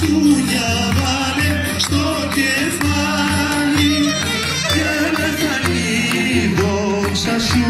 Σου Μασούδια βάλε στο κεφάλι. Για να χάνει η δόξα σου